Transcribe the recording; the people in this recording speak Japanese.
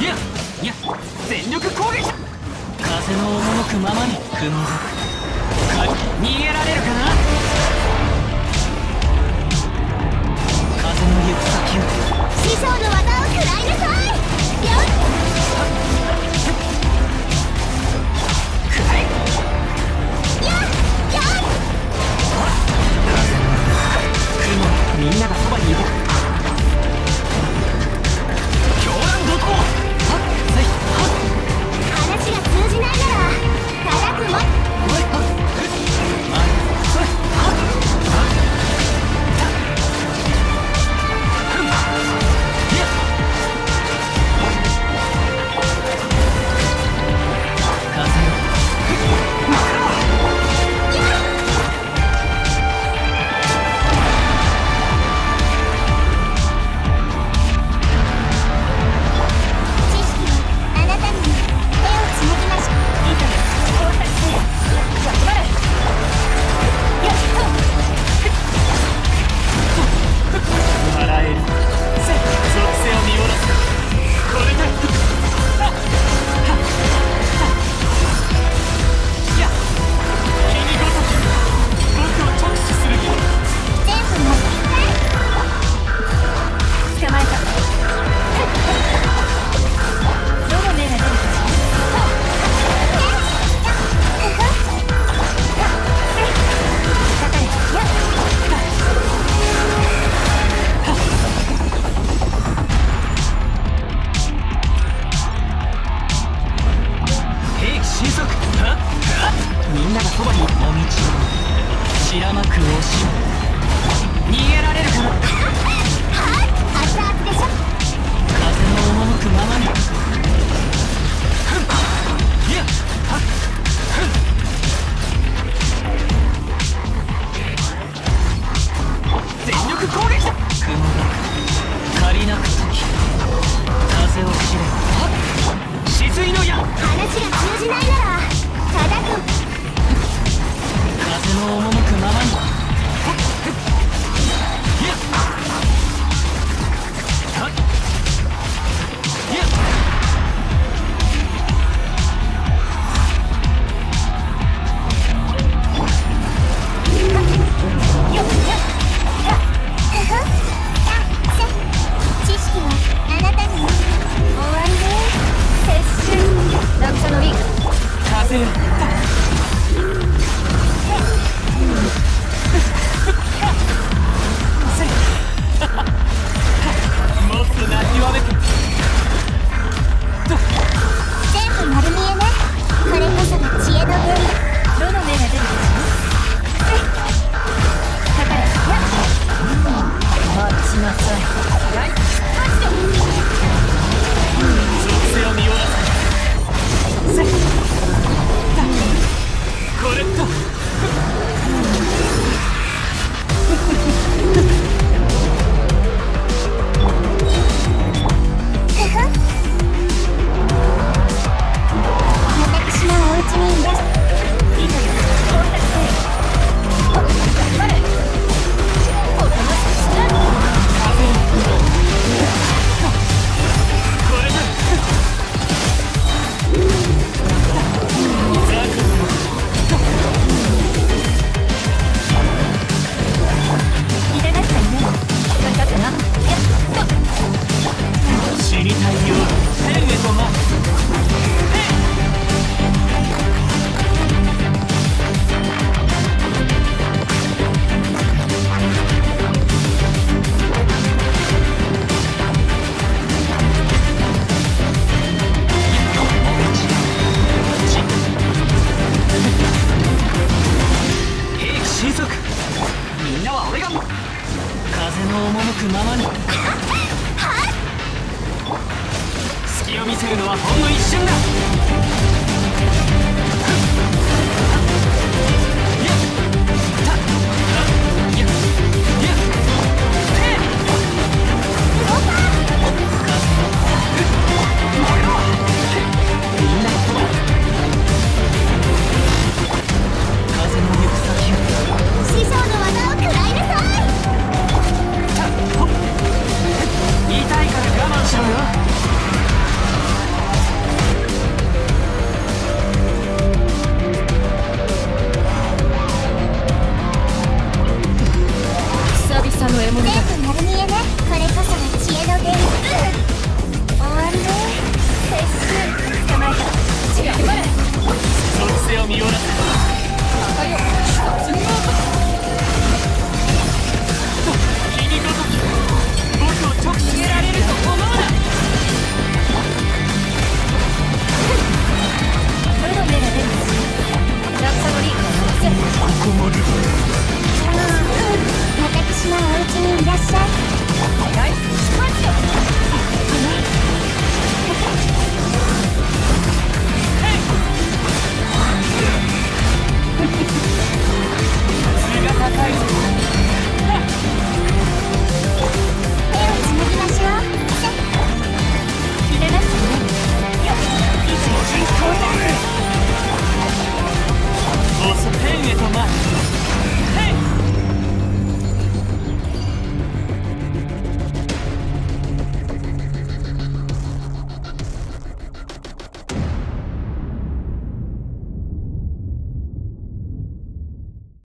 いやいや全力攻撃風の赴くままに踏んだ逃げられるかな？ながそばにもみち知らまく押し逃げられるかはい熱々でしょ風の赴くままに。いやはっ全力攻撃だ雲が足りなくき風を知れば止水の矢話が通じないなら赴くままに隙を見せるのはほんの一瞬だえものだ全部丸見えねこれこそが知恵の伝説、うん、終わるね撤収捕まえた違うその背を見下ろす I said.